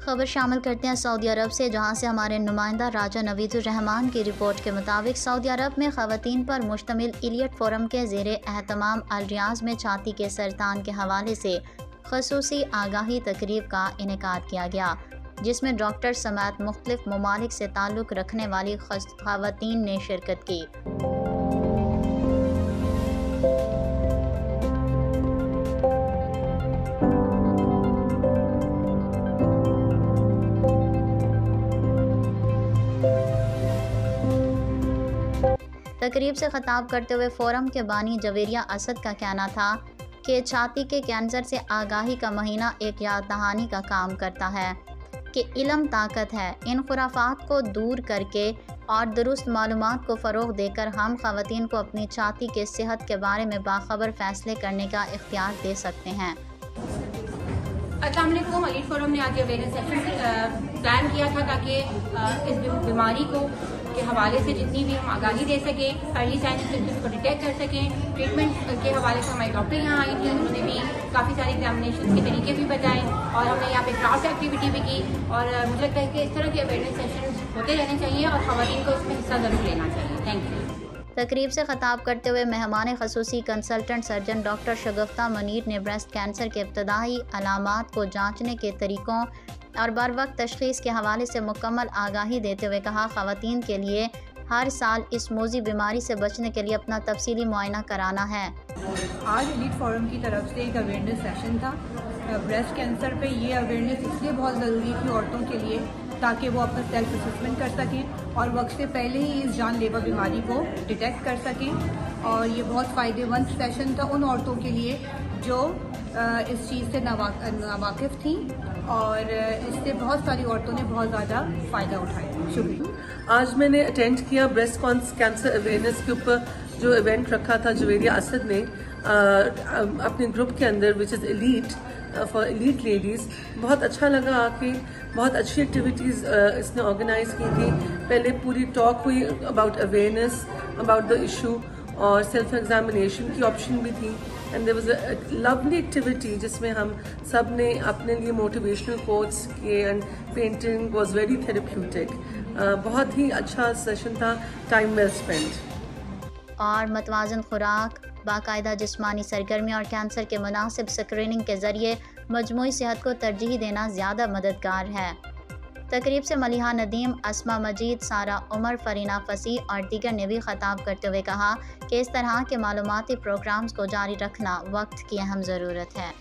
खबर शामिल करते हैं सऊदी अरब से, जहाँ से हमारे नुमाइंदा राजा नवीदुररहमान की रिपोर्ट के मुताबिक सऊदी अरब में ख़वान पर मुश्तमिल इलियट फोरम के जेर अहतमाम अलरियाज में छाती के सरतान के हवाले से खसूसी आगाही तकरीब का इनका किया गया, जिसमें डॉक्टर समेत मुख्तलिफ़ ममालिक से ताल्लुक़ रखने वाली खातन ने शिरकत की। तकरीब से ख़ताब करते हुए फोरम के बानी जवेरिया असद का कहना था कि छाती के कैंसर से आगाही का महीना एक याद दहानी का काम करता है, कि इलम ताकत है। इन खुराफात को दूर करके और दुरुस्त मालूम को फ़रोग देकर हम खातन को अपनी छाती के सेहत के बारे में बाखबर फ़ैसले करने का इख्तियार दे सकते हैं। असलम अली फोरम ने आज अवेयरनेस सेशन प्लान किया था ताकि इस बीमारी को के हवाले से जितनी भी हम आगाही दे सकें अर्ली साइन सिम्टम्स को डिटेक्ट कर सकें ट्रीटमेंट के हवाले से हमारे डॉक्टर यहाँ आई थी उन्होंने भी काफ़ी सारे एग्जामिनेशन के तरीके भी बताए और हमने यहाँ पे क्राफ्ट एक्टिविटी भी की और मुझे लगता है कि इस तरह के अवेयरनेस सेशन होते रहने चाहिए और खातन को उसमें हिस्सा ज़रूर लेना चाहिए। थैंक यू तकरीब से ख़ताब करते हुए मेहमान खसूसी consultant surgeon doctor Shagufta Munir ने ब्रेस्ट कैंसर के इब्तदाई अलामत को जांचने के तरीक़ों और बर वक्त तशखीस के हवाले से मुकम्मल आगाही देते हुए कहा ख़वान के लिए हर साल इस मोजी बीमारी से बचने के लिए अपना तफसीली मुआयना कराना है। आज एलिट फोरम की तरफ़ से एक अवेयरनेस सेशन था। ब्रेस्ट कैंसर पे ये अवेयरनेस इसलिए बहुत ज़रूरी थी औरतों के लिए ताकि वो अपना सेल्फ असमेंट कर सकें और वक्त से पहले ही इस जानलेवा बीमारी को डिटेक्ट कर सकें। और ये बहुत फ़ायदेमंद सेशन था उन औरतों के लिए जो इस चीज़ से नावाकिफ़ थी और इससे बहुत सारी औरतों ने बहुत ज़्यादा फ़ायदा उठाया। शुक्रिया। आज मैंने अटेंड किया ब्रेस्ट कॉन्स कैंसर अवेयरनेस के ऊपर जो इवेंट रखा था जवेरिया असद ने अपने ग्रुप के अंदर which is elite for elite ladies बहुत अच्छा लगा आके, बहुत अच्छी एक्टिविटीज़ इसने ऑर्गेनाइज की थी। पहले पूरी टॉक हुई about awareness about the issue और सेल्फ एग्जामिनेशन की ऑप्शन भी थी. And there was a lovely activity जिसमें हम सबने अपने लिए मोटिवेशनल कोर्स किए and painting was very therapeutic बहुत ही अच्छा सेशन था टाइम वेल स्पेंड और मतवाजन खुराक, बाकायदा जिसमानी सरगर्मी और कैंसर के मुनासिब स्क्रीनिंग के ज़रिए मजमू सेहत को तरजीह देना ज़्यादा मददगार है। तकरीब से मलिहा नदीम, असमा मजीद, सारा उमर, फरीना फसी और दीगर ने भी ख़ताब करते हुए कहा कि इस तरह के मालूमती प्रोग्राम्स को जारी रखना वक्त की अहम ज़रूरत है।